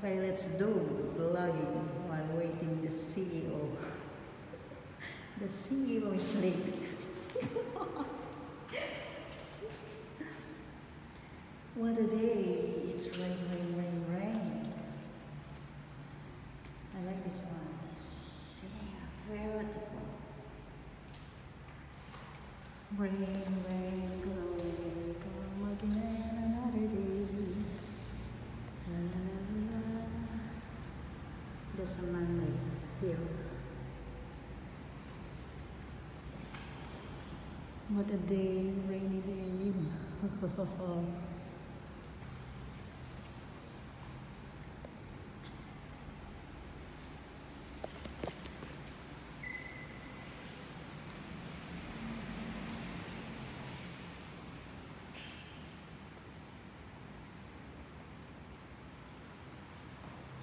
Okay, let's do vlogging while waiting the CEO. The CEO is late. what a day! It's rain, rain, rain, rain. I like this one. See, beautiful. Rain, rain, What a day, rainy day.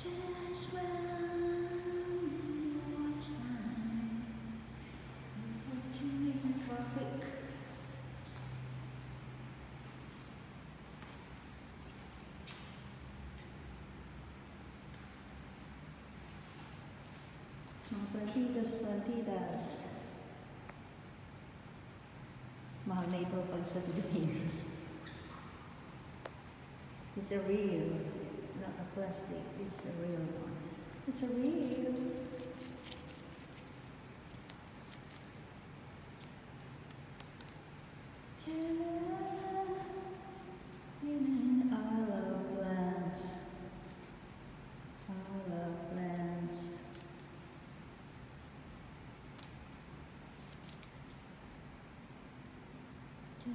Just when Mga partidas, partidas. Mahal na ito pag sa Pilipinas. It's a real, not a plastic. It's a real one. It's a real. In all of lands, all of lands. So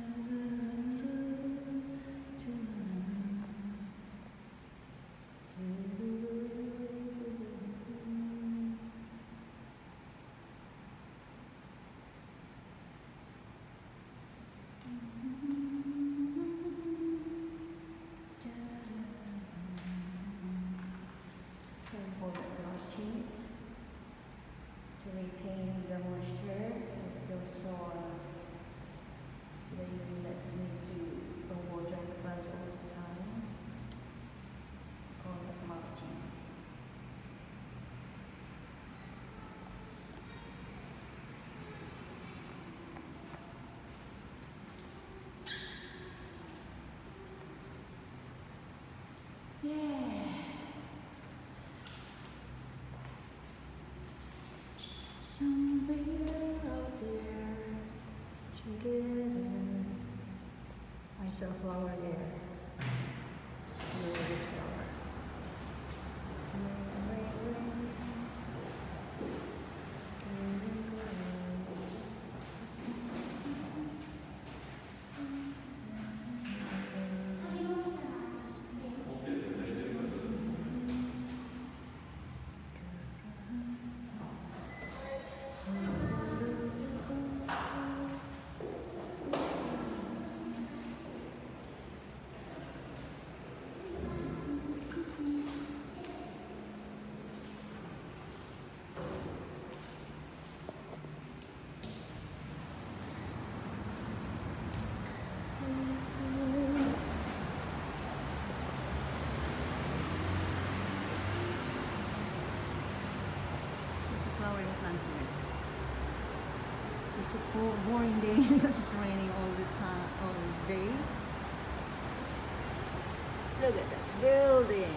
important watching to retain the moisture. It feels so I saw a It's a bo- boring day because it's raining all the time, all day. Look at that building.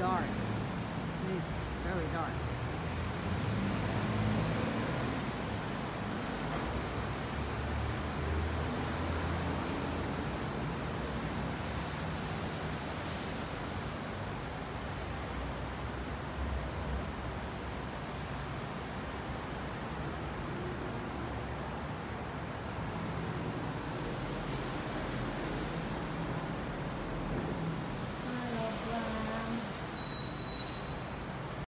dark. It's very dark.